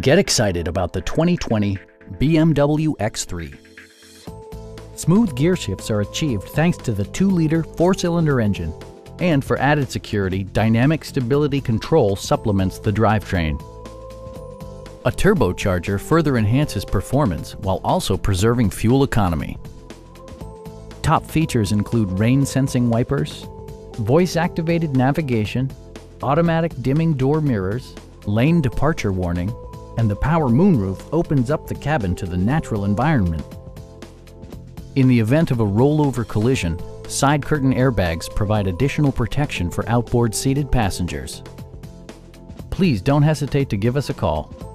Get excited about the 2020 BMW X3. Smooth gear shifts are achieved thanks to the 2-liter 4-cylinder engine. And for added security, Dynamic Stability Control supplements the drivetrain. A turbocharger further enhances performance while also preserving fuel economy. Top features include rain-sensing wipers, voice-activated navigation, automatic dimming door mirrors, lane departure warning, and the power moonroof opens up the cabin to the natural environment. In the event of a rollover collision, side curtain airbags provide additional protection for outboard seated passengers. Please don't hesitate to give us a call